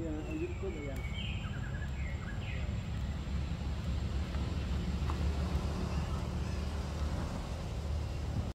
Yang unjuk.